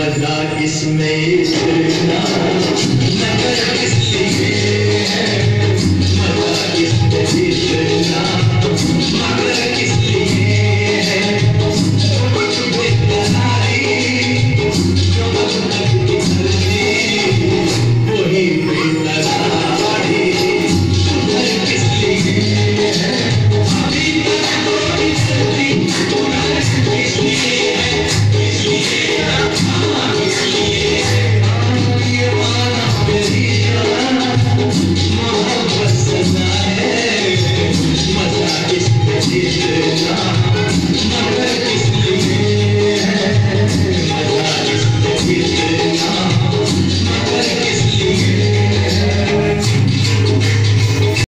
मजा इसमें इतना नजर Existe.